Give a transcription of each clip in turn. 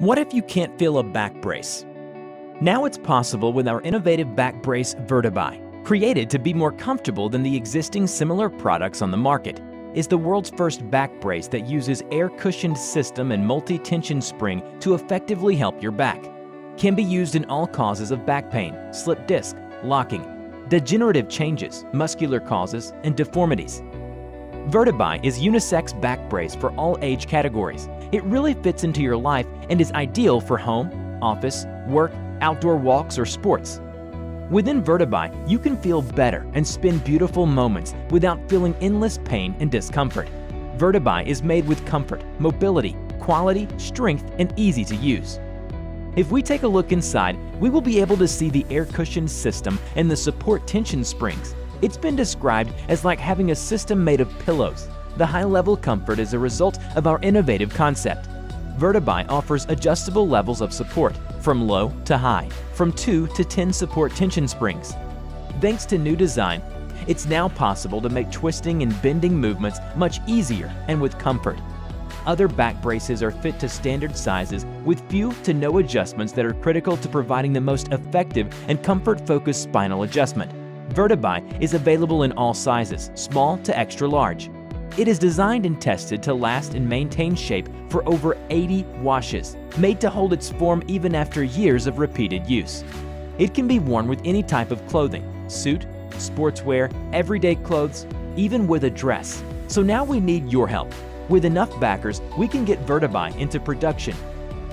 What if you can't feel a back brace? Now it's possible with our innovative back brace Verteby. Created to be more comfortable than the existing similar products on the market, is the world's first back brace that uses air-cushioned system and multi-tension spring to effectively help your back. Can be used in all causes of back pain, slip disc, locking, degenerative changes, muscular causes, and deformities. Verteby is unisex back brace for all age categories. It really fits into your life and is ideal for home, office, work, outdoor walks, or sports. Within Verteby, you can feel better and spend beautiful moments without feeling endless pain and discomfort. Verteby is made with comfort, mobility, quality, strength, and easy to use. If we take a look inside, we will be able to see the air cushion system and the support tension springs. It's been described as like having a system made of pillows. The high-level comfort is a result of our innovative concept. Verteby offers adjustable levels of support, from low to high, from 2 to 10 support tension springs. Thanks to new design, it's now possible to make twisting and bending movements much easier and with comfort. Other back braces are fit to standard sizes with few to no adjustments that are critical to providing the most effective and comfort-focused spinal adjustment. Verteby is available in all sizes, small to extra large. It is designed and tested to last and maintain shape for over 80 washes, made to hold its form even after years of repeated use. It can be worn with any type of clothing, suit, sportswear, everyday clothes, even with a dress. So now we need your help. With enough backers, we can get Verteby into production,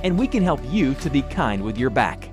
and we can help you to be kind with your back.